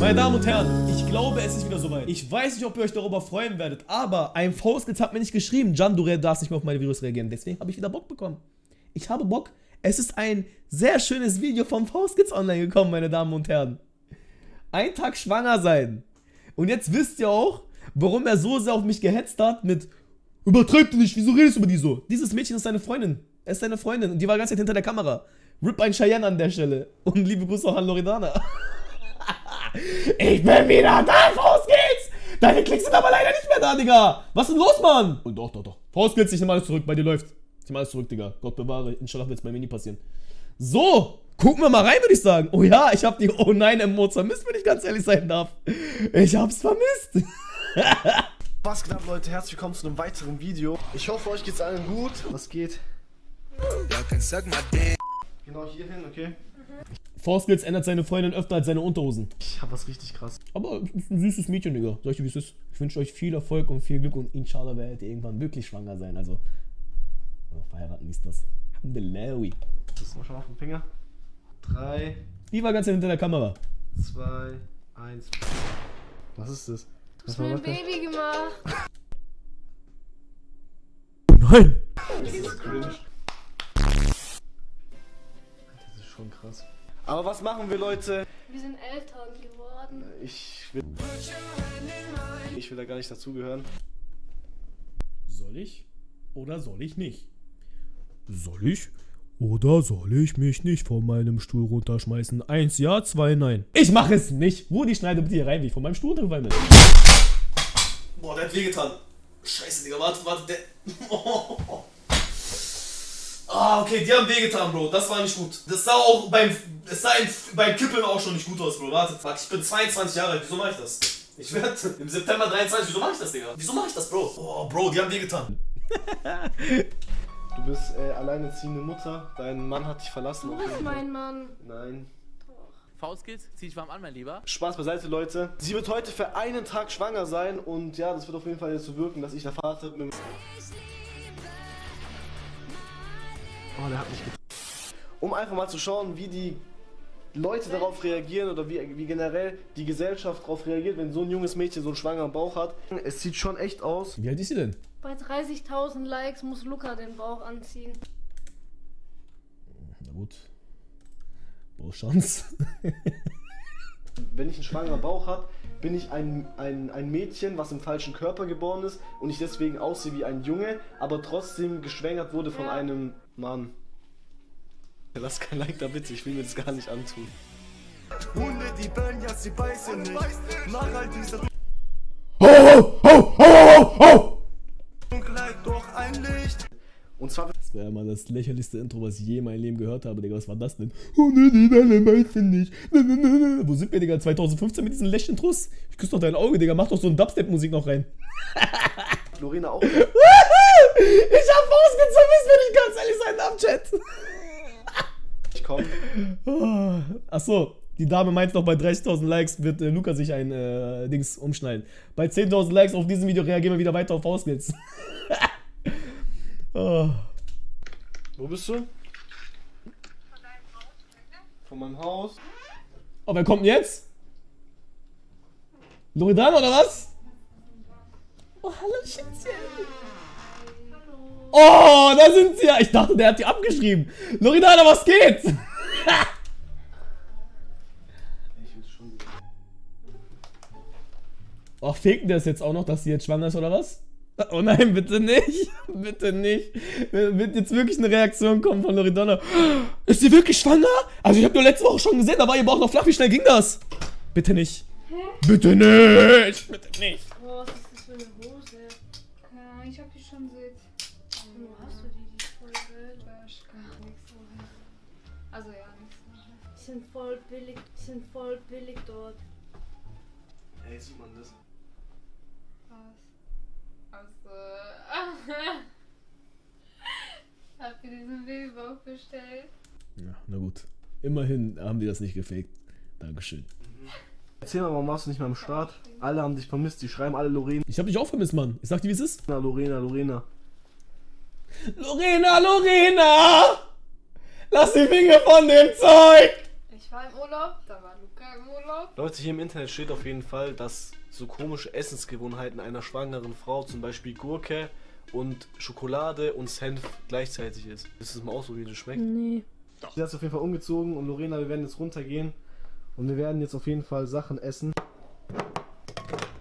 Meine Damen und Herren, ich glaube, es ist wieder soweit. Ich weiß nicht, ob ihr euch darüber freuen werdet, aber ein Faustkids hat mir nicht geschrieben, Jan, du darfst nicht mehr auf meine Videos reagieren. Deswegen habe ich wieder Bock bekommen. Ich habe Bock. Es ist ein sehr schönes Video vom Faustkids online gekommen, meine Damen und Herren. Ein Tag schwanger sein. Und jetzt wisst ihr auch, warum er so sehr auf mich gehetzt hat mit Übertreib dich nicht, wieso redest du über die so? Dieses Mädchen ist seine Freundin. Er ist seine Freundin und die war die ganze Zeit hinter der Kamera. Rip ein Cheyenne an der Stelle. Und liebe Grüße auch an Loredana. ich bin wieder da, Faustkids! Deine Klicks sind aber leider nicht mehr da, Digga! Was ist denn los, Mann? Und doch, doch, doch. Faustkids, ich nehme alles zurück, bei dir läuft. Ich nehme alles zurück, Digga. Gott bewahre. Inshallah wird es bei mir nie passieren. So, gucken wir mal rein, würde ich sagen. Oh ja, ich habe die Oh nein Emotes vermisst, wenn ich ganz ehrlich sein darf. Ich hab's vermisst. Was geht ab, Leute? Herzlich willkommen zu einem weiteren Video. Ich hoffe, euch geht's allen gut. Was geht? Genau hier hin, okay? Faustkids ändert seine Freundin öfter als seine Unterhosen. Ich hab was richtig krass. Aber es ist ein süßes Mädchen, Digga. Sag ich dir, wie es ist. Ich wünsche euch viel Erfolg und viel Glück und inshallah werdet ihr irgendwann wirklich schwanger sein. Also, oh, verheiraten ist das. Alhamdulillah. Das mal schon auf den Finger. 3, Die war ganz hinter der Kamera. 2, 1. Was ist das? Du hast mir ein Baby gemacht. Nein! Das ist cringe. Das ist schon krass. Aber was machen wir, Leute? Wir sind Eltern geworden. Ich will. Ich will da gar nicht dazugehören. Soll ich oder soll ich nicht? Soll ich oder soll ich mich nicht von meinem Stuhl runterschmeißen? Eins ja, zwei nein. Ich mache es nicht. Rudi, schneide bitte hier rein, wie ich von meinem Stuhl runtergefallen bin. Boah, der hat wehgetan. Scheiße, Digga, warte, warte, der. Ah, okay, die haben wehgetan, Bro. Das war nicht gut. Das sah auch beim, es sah im, beim Kippeln auch schon nicht gut aus, Bro. Warte, fuck, ich bin 22 Jahre alt. Wieso mache ich das? Ich werde im September 23. Wieso mache ich das, Digga? Wieso mache ich das, Bro? Oh, Bro, die haben wehgetan. Du bist äh, alleinerziehende Mutter. Dein Mann hat dich verlassen. Du bist mein Mann. Nein. Faustkids, zieh dich warm an, mein Lieber. Spaß beiseite, Leute. Sie wird heute für einen Tag schwanger sein und ja, das wird auf jeden Fall jetzt so wirken, dass ich der Vater mit. Oh, der hat mich getroffen. Um einfach mal zu schauen, wie die Leute darauf reagieren oder wie, wie generell die Gesellschaft darauf reagiert, wenn so ein junges Mädchen so einen schwangeren Bauch hat. Es sieht schon echt aus. Wie alt ist sie denn? Bei 30.000 Likes muss Luca den Bauch anziehen. Na gut. Chance. Wenn ich einen schwangeren Bauch habe, bin ich ein, ein, ein Mädchen, was im falschen Körper geboren ist und ich deswegen aussehe wie ein Junge, aber trotzdem geschwängert wurde von Ja. einem Mann. Lass kein Like da bitte, ich will mir das gar nicht antun. Hunde, die bellen, ja, sie beißen nicht. Mach all diese Ho, ho, ho, ho, ho, ho! Dunkelheit durch ein Licht. Und zwar Das wäre mal das lächerlichste Intro, was ich je in meinem Leben gehört habe, Digga. Was war das denn? Oh, ne, die alle meisten nicht. Wo sind wir, Digga? 2015 mit diesen Lächeln-Intros? Ich küsse doch dein Auge, Digga. Mach doch so ein Dubstep-Musik noch rein. Lorena auch. Ich hab ausgezogen, wenn ich ganz ehrlich sein darf, Chat. Ich komm. Oh. Achso, die Dame meint noch, bei 30.000 Likes wird äh, Luca sich ein äh, Dings umschneiden. Bei 10.000 Likes auf diesem Video reagieren wir wieder weiter auf Ausnitz. oh. Wo bist du? Von meinem Haus. oh, wer kommt denn jetzt? Loredana oder was? Oh, hallo Schätzchen. Oh, da sind sie ja. Ich dachte, der hat die abgeschrieben. Loredana, was geht? Ich will schon. Ach, fake das jetzt auch noch, dass sie jetzt schwanger ist oder was? Oh nein, bitte nicht. Bitte nicht. Wird jetzt wirklich eine Reaktion kommen von Loredana? Ist sie wirklich schwanger? Also ich habe nur letzte Woche schon gesehen, da war ihr Bauch noch flach. Wie schnell ging das? Bitte nicht. Bitte nicht. Bitte nicht. Oh, was ist das für eine Hose? Keine Ahnung, ich hab die schon seit. Wo hast du die? Die ist voll geil. Ich gar nichts. Also ja, nichts. Die sind voll billig. Die sind voll billig dort. Hey, sieht man das? Was? Also. Habt ihr diesen Babybauch bestellt? Ja, na gut. Immerhin haben die das nicht gefaked. Dankeschön. Erzähl mal, warum warst du nicht mehr am Start? Alle haben dich vermisst, die schreiben alle Lorena, Ich hab dich auch vermisst, Mann. Ich sag dir, wie es ist. Lorena, Lorena. Lorena, Lorena! Lass die Finger von dem Zeug! Ich war im Urlaub, da war Luca im Urlaub. Leute, hier im Internet steht auf jeden Fall, dass so komische Essensgewohnheiten einer schwangeren Frau, zum Beispiel Gurke und Schokolade und Senf gleichzeitig ist. Willst du das mal ausprobieren, wie das schmeckt? Nee. Sie hat sich auf jeden Fall umgezogen und Lorena, wir werden jetzt runtergehen und wir werden jetzt auf jeden Fall Sachen essen.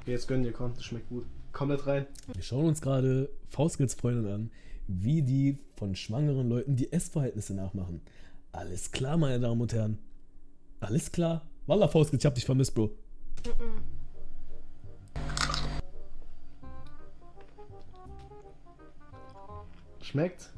Okay, jetzt gönn dir, komm, das schmeckt gut. Komplett rein. Wir schauen uns gerade Faustgills Freundin an, wie die von schwangeren Leuten die Essverhältnisse nachmachen. Alles klar, meine Damen und Herren. Alles klar. Wallah, Faustgills, ich hab dich vermisst, Bro. Schmeckt?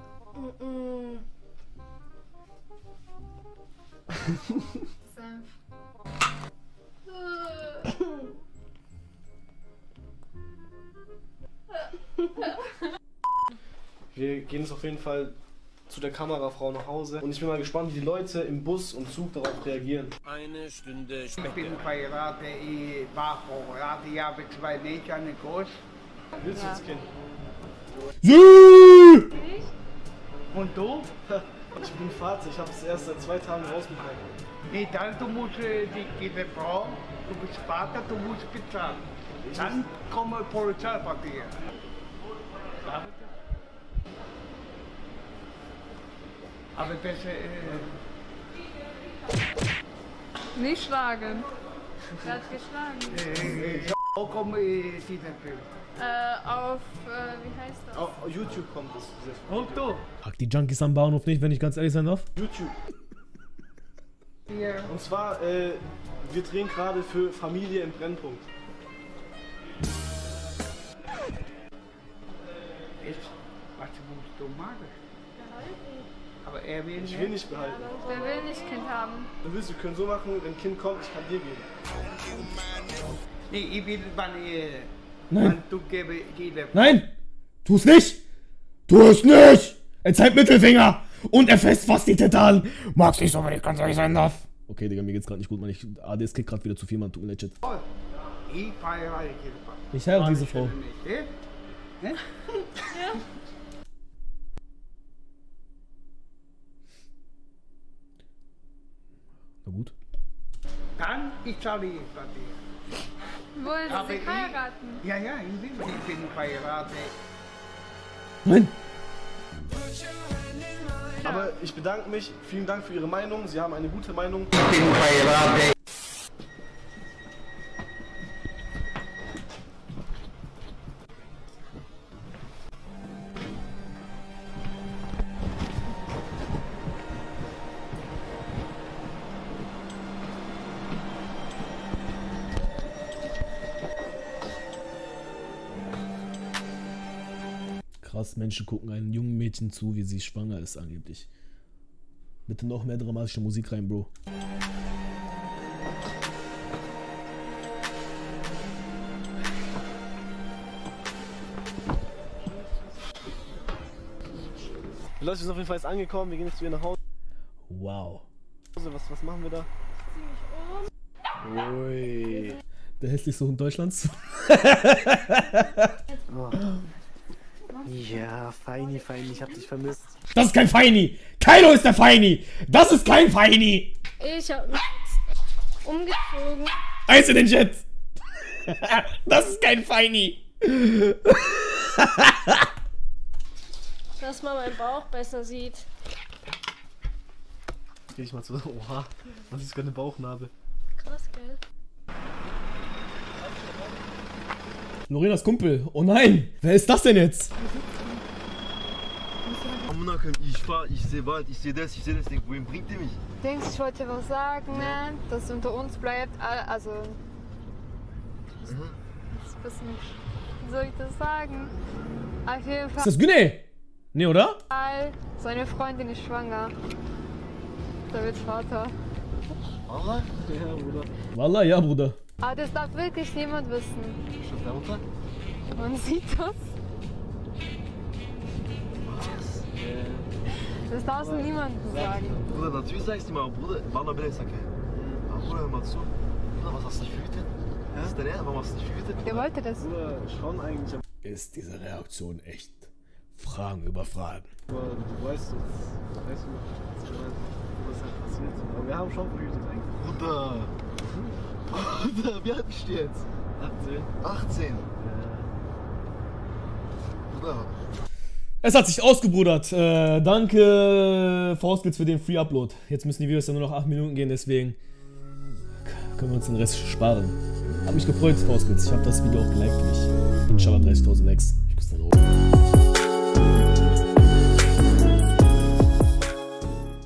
Wir gehen jetzt auf jeden Fall zu der Kamerafrau nach Hause und ich bin mal gespannt, wie die Leute im Bus und Zug darauf reagieren. Eine Stunde Ich später. bin verheiratet, ich war verheiratet, ich habe zwei Mädchen, eine groß. Willst du jetzt Kind? Sie! Und du? Ich bin Vater, ich habe es erst seit zwei Tagen rausbekommen. Nee, dann du musst äh, die, diese Frau, du bist Vater, du musst bezahlen. Dann kommt Polizei bei dir. Aber das, äh, Nicht schlagen. Wer hat geschlagen? äh, wo kommt äh, dieser Film? Äh, auf, äh, wie heißt das? Auf YouTube kommt es. diese- Und du? Frag die Junkies am Bahnhof nicht, wenn ich ganz ehrlich sein darf. YouTube. Hier. Und zwar, äh, wir drehen gerade für Familie im Brennpunkt. Ist, was musst du machen? Aber er will Ich will nicht behalten. Wer will nicht Kind haben? Du willst, wir können so machen, wenn ein Kind kommt, ich kann dir geben. Nee, ich will, wann, äh, Nein. du gebe, jede Nein! Tu's nicht! Tu es nicht! Er zeigt Mittelfinger! Und er fest fast die Tette an! Mag's nicht so, wenn ich ganz ehrlich sein darf. Okay, Digga, mir geht's gerade nicht gut, Mann. Ich, ADS kickt gerade wieder zu viel, Mann. Tut mir leid, shit. Ich heirate diese Frau. nicht, eh? Ne? Na gut. Dann ich zahle ich bei dir. Wollen sie ich- heiraten? Ja, ja, ich will, ich bin verheiratet. Nein! Aber ich bedanke mich, vielen Dank für Ihre Meinung. Sie haben eine gute Meinung. Krass, Menschen gucken einem jungen Mädchen zu, wie sie schwanger ist, angeblich. Bitte noch mehr dramatische Musik rein, Bro. Die Leute sind auf jeden Fall jetzt angekommen. Wir gehen jetzt zu ihr nach Hause. Wow. Was, was machen wir da? Ui. Der hässlichste Hund Deutschlands. Ja, Feini, Feini, ich hab dich vermisst. Das ist kein Feini! Kylo ist der Feini! Das ist kein Feini! Ich hab mich jetzt umgezogen. Eins in den Chat! Das ist kein Feini! Dass man meinen Bauch besser sieht. Geh ich mal zu. Oha, was ist für eine Bauchnarbe? Krass, gell? Lorenas Kumpel. Oh nein! Wer ist das denn jetzt? Ich fahr, ich seh Wald, ich seh das, ich seh das, Ding. wohin bringt ihr mich? Denkst ich wollte was sagen, ne? Dass es unter uns bleibt. Al- Also. Das ist ein bisschen. Wie soll ich das sagen? Auf jeden Ist Fall. das Güne? Nee, oder? Seine Freundin ist schwanger. Davids Vater. Allah? Ja, Bruder. Wallah, ja, Bruder. Aber das darf wirklich niemand wissen. Schon der Mutter? Man sieht das. Das darfst du niemandem sagen. Bruder, natürlich sag ich's dir mal, Bruder, Wanna bin ich sag, aber Bruder, hör mal zu. Bruder, was hast du dich verhütet? Das ist dein Ernst, warum hast du dich verhütet? Der wollte das. Bruder, schon eigentlich, Ist diese Reaktion echt Fragen über Fragen? aber du weißt, du weißt, du, was halt passiert. Aber wir haben schon verhütet eigentlich. Bruder, Bruder, wie alt bist du jetzt? 18. 18? Bruder, Es hat sich ausgebrudert. Äh, danke, Faustblitz, für den Free Upload. Jetzt müssen die Videos ja nur noch 8 Minuten gehen, deswegen können wir uns den Rest sparen. Hab mich gefreut, Faustblitz. Ich habe das Video auch geliked für dich. Inshallah 30.000 Likes. Ich küsse deine Augen.